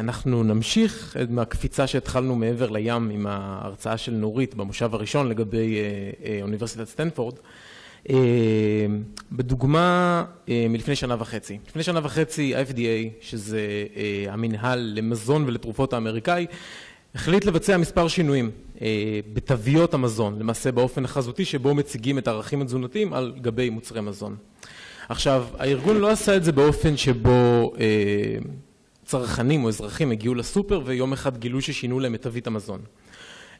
אנחנו נמשיך מהקפיצה שהתחלנו מעבר לים עם ההרצאה של נורית במושב הראשון לגבי אוניברסיטת סטנפורד. בדוגמה מלפני שנה וחצי. לפני שנה וחצי ה-FDA, שזה המנהל למזון ולתרופות האמריקאי, החליט לבצע מספר שינויים בתוויות המזון, למעשה באופן החזותי שבו מציגים את הערכים התזונתיים על גבי מוצרי מזון. עכשיו, הארגון לא עשה את זה באופן שבו צרכנים או אזרחים הגיעו לסופר ויום אחד גילו ששינו להם את תווית המזון.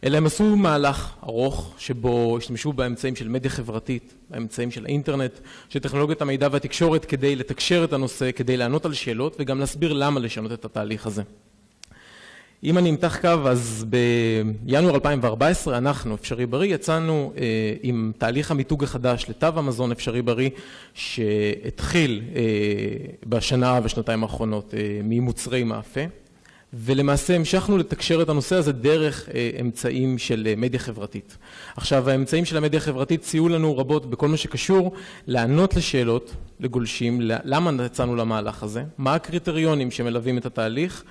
אלא הם עשו מהלך ארוך שבו השתמשו באמצעים של מדיה חברתית, באמצעים של האינטרנט, של טכנולוגיות המידע והתקשורת כדי לתקשר את הנושא, כדי לענות על שאלות וגם להסביר למה לשנות את התהליך הזה. אם אני אמתח קו, אז בינואר 2014 אנחנו, אפשרי בריא, יצאנו עם תהליך המיתוג החדש לתו המזון אפשרי בריא שהתחיל בשנה ושנתיים האחרונות ממוצרי מאפה ולמעשה המשכנו לתקשר את הנושא הזה דרך אמצעים של מדיה חברתית. עכשיו האמצעים של המדיה החברתית סייעו לנו רבות בכל מה שקשור לענות לשאלות לגולשים, למה יצאנו למהלך הזה, מה הקריטריונים שמלווים את התהליך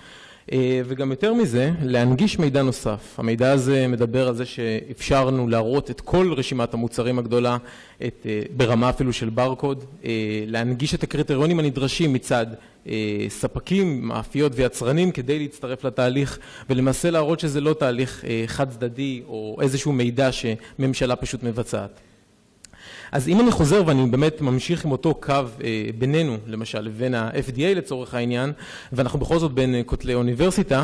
וגם יותר מזה, להנגיש מידע נוסף. המידע הזה מדבר על זה שאפשרנו להראות את כל רשימת המוצרים הגדולה ברמה אפילו של ברקוד, להנגיש את הקריטריונים הנדרשים מצד ספקים, מאפיות ויצרנים כדי להצטרף לתהליך ולמעשה להראות שזה לא תהליך חד צדדי או איזשהו מידע שממשלה פשוט מבצעת. אז אם אני חוזר ואני באמת ממשיך עם אותו קו בינינו, למשל, לבין ה-FDA לצורך העניין, ואנחנו בכל זאת בין כותלי אוניברסיטה,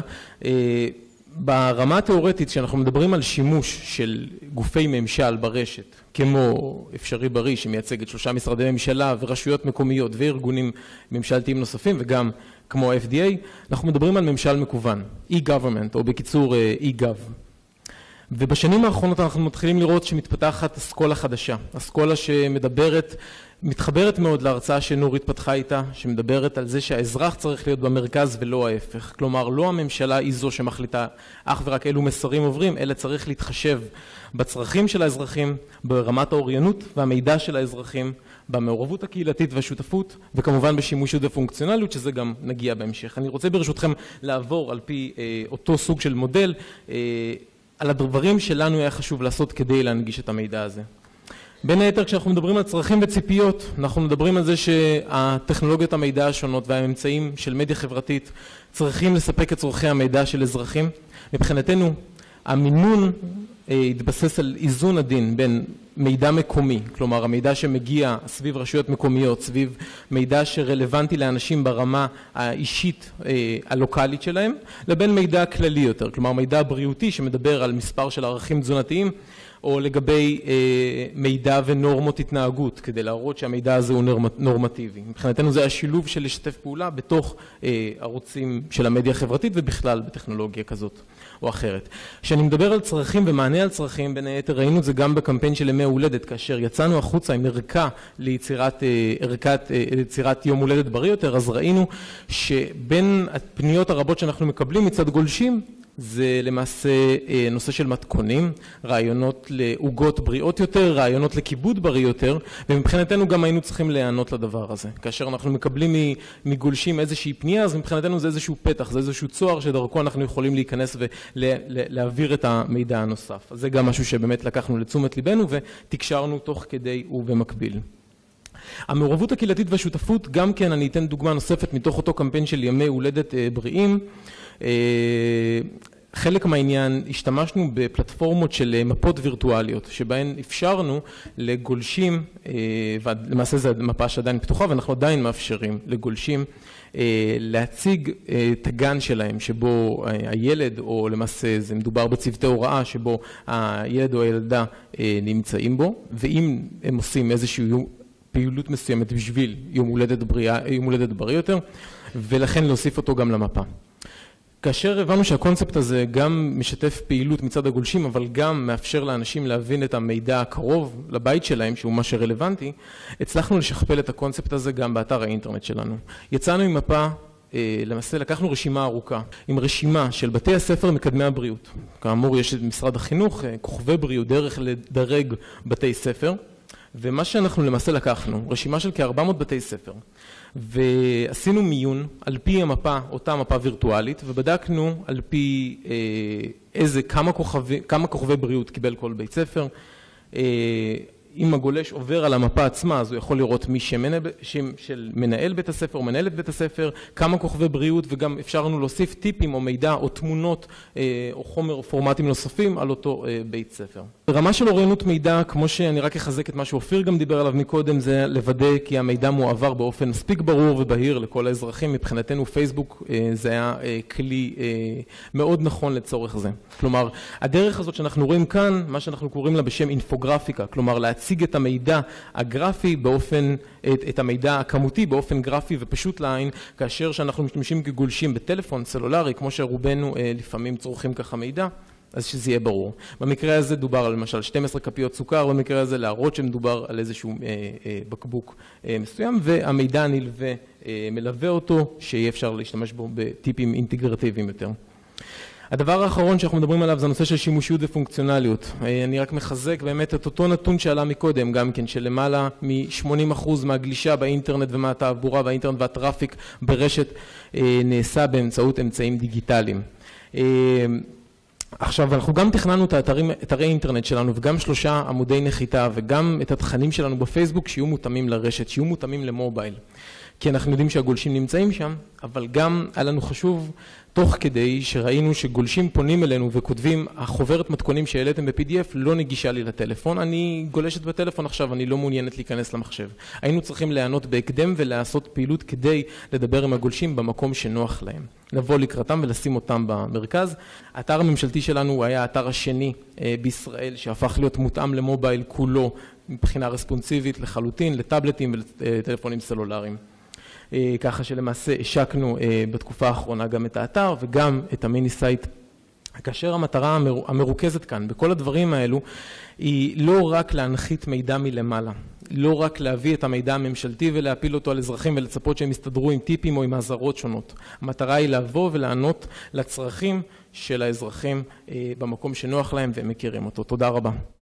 ברמה התיאורטית שאנחנו מדברים על שימוש של גופי ממשל ברשת, כמו אפשרי בריא שמייצג את שלושה משרדי ממשלה ורשויות מקומיות וארגונים ממשלתיים נוספים וגם כמו ה-FDA, אנחנו מדברים על ממשל מקוון, e-government או בקיצור e-gov. ובשנים האחרונות אנחנו מתחילים לראות שמתפתחת אסכולה חדשה, אסכולה שמדברת, מתחברת מאוד להרצאה שנורית פתחה איתה, שמדברת על זה שהאזרח צריך להיות במרכז ולא ההפך. כלומר, לא הממשלה היא זו שמחליטה אך ורק אילו מסרים עוברים, אלא צריך להתחשב בצרכים של האזרחים, ברמת האוריינות והמידע של האזרחים, במעורבות הקהילתית והשותפות, וכמובן בשימושיות ופונקציונליות, שזה גם נגיע בהמשך. אני רוצה ברשותכם לעבור על פי אותו סוג של מודל על הדברים שלנו היה חשוב לעשות כדי להנגיש את המידע הזה. בין היתר כשאנחנו מדברים על צרכים וציפיות, אנחנו מדברים על זה שהטכנולוגיות המידע השונות והאמצעים של מדיה חברתית צריכים לספק את צורכי המידע של אזרחים. מבחינתנו המינון התבסס על איזון עדין בין מידע מקומי, כלומר המידע שמגיע סביב רשויות מקומיות, סביב מידע שרלוונטי לאנשים ברמה האישית הלוקאלית שלהם, לבין מידע כללי יותר, כלומר מידע בריאותי שמדבר על מספר של ערכים תזונתיים או לגבי מידע ונורמות התנהגות כדי להראות שהמידע הזה הוא נורמטיבי. מבחינתנו זה השילוב של לשתף פעולה בתוך ערוצים של המדיה החברתית ובכלל בטכנולוגיה כזאת או אחרת. כשאני מדבר על צרכים ומענה על צרכים, בין היתר ראינו את זה גם בקמפיין של ימי הולדת, כאשר יצאנו החוצה עם ערכה ליצירת ערכת יצירת יום הולדת בריא יותר, אז ראינו שבין הפניות הרבות שאנחנו מקבלים מצד גולשים זה למעשה נושא של מתכונים, רעיונות לעוגות בריאות יותר, רעיונות לכיבוד בריא יותר, ומבחינתנו גם היינו צריכים להיענות לדבר הזה. כאשר אנחנו מקבלים מגולשים איזושהי פנייה, אז מבחינתנו זה איזשהו פתח, זה איזשהו צוהר שדרכו אנחנו יכולים להיכנס ולהעביר את המידע הנוסף. אז זה גם משהו שבאמת לקחנו לתשומת ליבנו ותקשרנו תוך כדי ובמקביל. המעורבות הקהילתית והשותפות, גם כן אני אתן דוגמה נוספת מתוך אותו קמפיין של ימי הולדת בריאים. חלק מהעניין, השתמשנו בפלטפורמות של מפות וירטואליות, שבהן אפשרנו לגולשים, ולמעשה זו מפה שעדיין פתוחה ואנחנו עדיין מאפשרים לגולשים להציג את הגן שלהם, שבו הילד, או למעשה זה מדובר בצוותי הוראה, שבו הילד או הילדה נמצאים בו, ואם הם עושים איזושהי פעילות מסוימת בשביל יום הולדת בריא יותר, ולכן להוסיף אותו גם למפה. כאשר הבנו שהקונספט הזה גם משתף פעילות מצד הגולשים, אבל גם מאפשר לאנשים להבין את המידע הקרוב לבית שלהם, שהוא מה שרלוונטי, הצלחנו לשכפל את הקונספט הזה גם באתר האינטרנט שלנו. יצאנו עם מפה, למעשה לקחנו רשימה ארוכה, עם רשימה של בתי הספר מקדמי הבריאות. כאמור, יש את משרד החינוך, כוכבי בריאות, דרך לדרג בתי ספר, ומה שאנחנו למעשה לקחנו, רשימה של כ-400 בתי ספר, ועשינו מיון על פי המפה, אותה מפה וירטואלית, ובדקנו על פי איזה, כמה כוכבי בריאות קיבל כל בית ספר. אם הגולש עובר על המפה עצמה, אז הוא יכול לראות מי שם של מנהל בית הספר או מנהלת בית הספר, כמה כוכבי בריאות, וגם אפשר לנו להוסיף טיפים או מידע או תמונות או חומר או פורמטים נוספים על אותו בית ספר. ברמה של אוריינות מידע, כמו שאני רק אחזק את מה שאופיר גם דיבר עליו מקודם, זה לוודא כי המידע מועבר באופן מספיק ברור ובהיר לכל האזרחים. מבחינתנו פייסבוק זה היה כלי מאוד נכון לצורך זה. כלומר, הדרך הזאת שאנחנו רואים כאן, מה שאנחנו קוראים לה בשם אינפוגרפיקה, כלומר להציג את המידע הגרפי באופן, את המידע הכמותי באופן גרפי ופשוט לעין, כאשר שאנחנו משתמשים כגולשים בטלפון סלולרי, כמו שרובנו לפעמים צורכים ככה מידע, אז שזה יהיה ברור. במקרה הזה דובר על למשל 12 כפיות סוכר, במקרה הזה להראות שמדובר על איזשהו בקבוק מסוים, והמידע הנלווה מלווה אותו, שיהיה אפשר להשתמש בו בטיפים אינטגרטיביים יותר. הדבר האחרון שאנחנו מדברים עליו זה הנושא של שימושיות ופונקציונליות. אני רק מחזק באמת את אותו נתון שעלה מקודם גם כן, שלמעלה מ-80% מהגלישה באינטרנט ומהתעבורה באינטרנט והטראפיק ברשת נעשה באמצעות אמצעים דיגיטליים. עכשיו, אנחנו גם תכננו את אתרי אינטרנט שלנו וגם שלושה עמודי נחיתה וגם את התכנים שלנו בפייסבוק שיהיו מותאמים לרשת, שיהיו מותאמים למובייל. כי אנחנו יודעים שהגולשים נמצאים שם, אבל גם היה לנו חשוב תוך כדי שראינו שגולשים פונים אלינו וכותבים החוברת מתכונים שהעליתם ב-PDF לא נגישה לי לטלפון, אני גולשת בטלפון עכשיו, אני לא מעוניינת להיכנס למחשב. היינו צריכים להיענות בהקדם ולעשות פעילות כדי לדבר עם הגולשים במקום שנוח להם. לבוא לקראתם ולשים אותם במרכז. האתר הממשלתי שלנו היה האתר השני בישראל שהפך להיות מותאם למובייל כולו מבחינה רספונסיבית לחלוטין, לטאבלטים ולטלפונים סלולריים. ככה שלמעשה השקנו בתקופה האחרונה גם את האתר וגם את ה mini site. כאשר המטרה המרוכזת כאן בכל הדברים האלו היא לא רק להנחית מידע מלמעלה, לא רק להביא את המידע הממשלתי ולהפיל אותו על אזרחים ולצפות שהם יסתדרו עם טיפים או עם אזהרות שונות. המטרה היא לבוא ולענות לצרכים של האזרחים במקום שנוח להם והם מכירים אותו. תודה רבה.